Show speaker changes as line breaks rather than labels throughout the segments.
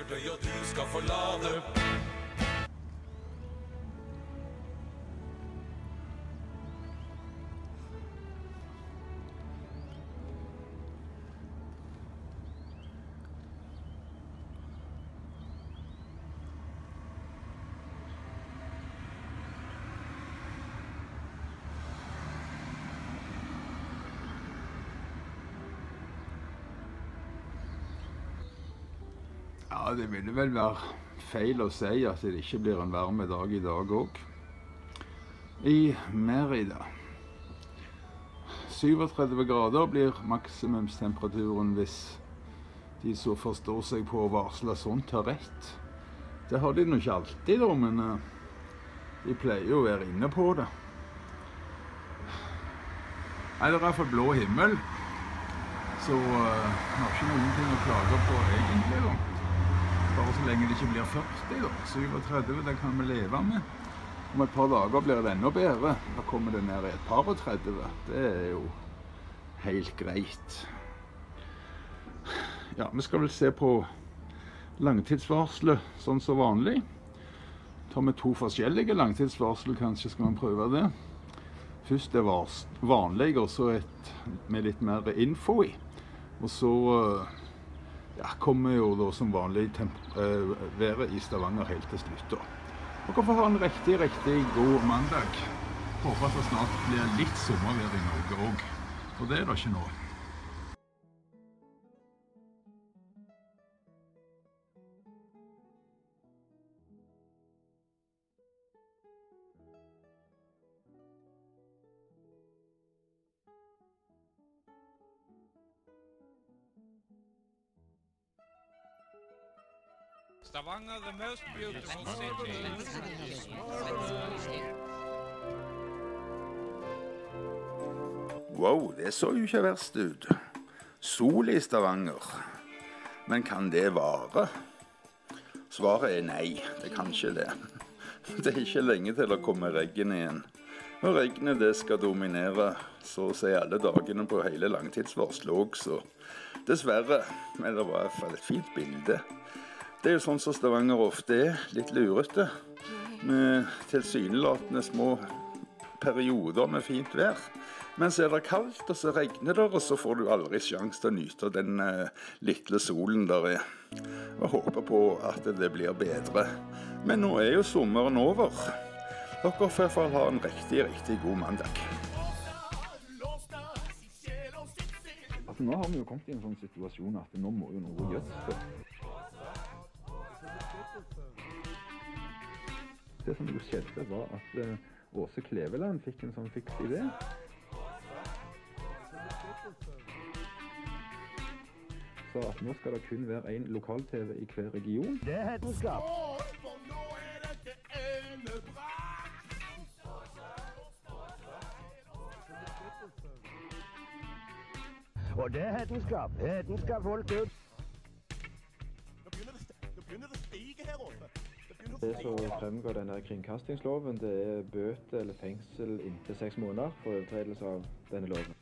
Sukkertøy, og du skal forlate.
Ja, det ville vel være feil å si at det ikke blir en varm dag i dag òg. I Merida 37 grader blir maksimumstemperaturen hvis de som forstår seg på å varsle sånt, har rett. Det har de nå ikke alltid, da, men eh, de pleier å være inne på det. Nei, det er iallfall blå himmel, så uh, har ikke noen ting å klage på egentlig. da. Så lenge det ikke blir 40, da. 37 det kan vi leve med. Om et par dager blir det enda bedre. Da kommer det ned i et par og 30. Det er jo helt greit. Ja, vi skal vel se på langtidsvarselet sånn som vanlig. Tar vi to forskjellige langtidsvarsler, kanskje skal vi prøve det. Først det vanlige, og så et med litt mer info i. Og så eh, ja, kommer jo da som vanlig eh, været i Stavanger helt til slutt. Dere får ha en riktig, riktig god mandag. Håper at det snart blir litt sommervær i Norge òg. For det er det ikke nå.
Stavanger, the most beautiful city.
Wow, det så jo ikke verst ut. Sol i Stavanger. Men kan det vare? Svaret er nei, det kan ikke det. Det er ikke lenge til det kommer regn igjen. Og regnet det skal dominere så å si alle dagene på hele langtidsvarselet òg, så dessverre. Men det var i hvert fall et fint bilde. Det er jo sånn som Stavanger ofte er, litt lurete. Med tilsynelatende små perioder med fint vær. Men så er det kaldt, og så regner det, og så får du aldri sjanse til å nyte den eh, lille solen der er. Og håper på at det blir bedre. Men nå er jo sommeren over. Dere får i hvert fall ha en riktig, riktig god mandag. Altså, nå har vi jo kommet i en sånn situasjon at nå må jo noe gjøres. Det som skjedde, var at eh, Åse Kleveland fikk en sånn fiks idé. Sa at nå skal det kun være én lokal-TV i hver region.
Det er hetenskap. Og det er hetenskap. Hetenskap fullt ut.
Det som fremgår denne kringkastingsloven, det er bøter eller fengsel inntil seks måneder for overtredelse av denne loven.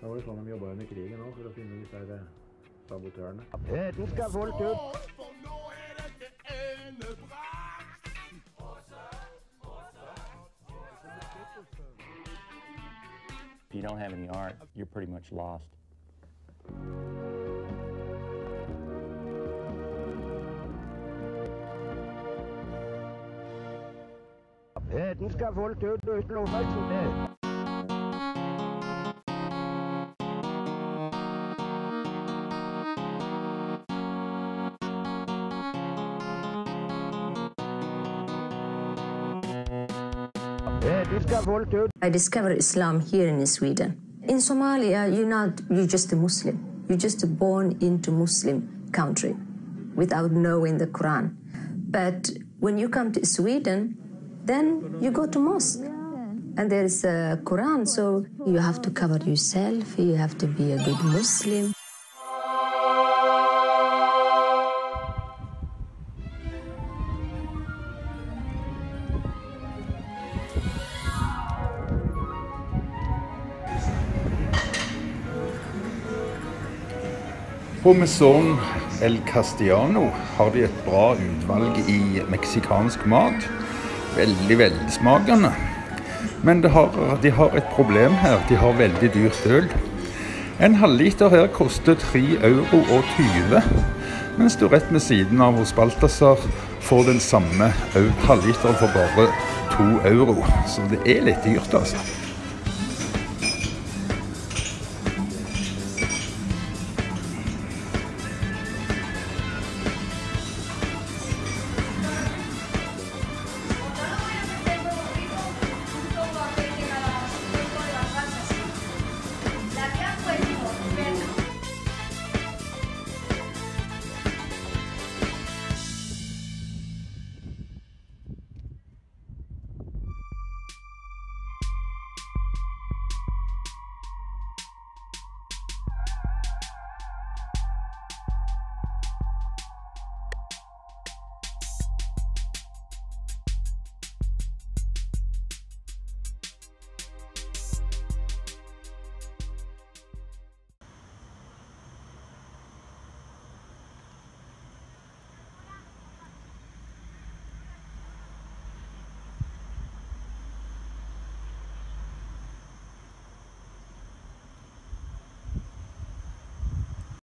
Da var det sånn de jobba under krigen òg, for å finne disse her eh, sabotørene.
Hedenskap fullt ut.
If you don't have any art, you're pretty much lost.
Ut.
I discovered Islam here in Sweden. In Somalia, you're not, you're just a Muslim. You're just born into Muslim country without knowing the Quran. But when you come to Sweden, then you go to mosque. And there is a Quran, so you have to cover yourself, you have to be a good Muslim.
På Maison El Castiano har de et bra utvalg i meksikansk mat. Veldig velsmakende. Men har, de har et problem her. De har veldig dyrt øl. En halvliter her koster 3 euro og 20, mens du rett ved siden av hos Balthazar får den samme halvliteren for bare 2 euro. Så det er litt dyrt, altså.